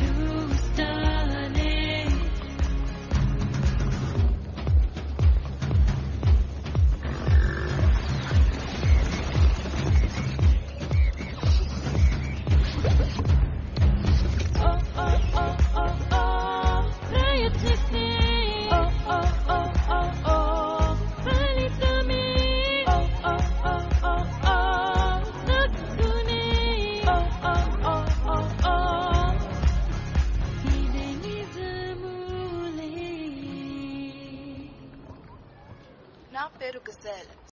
you. Aferugzel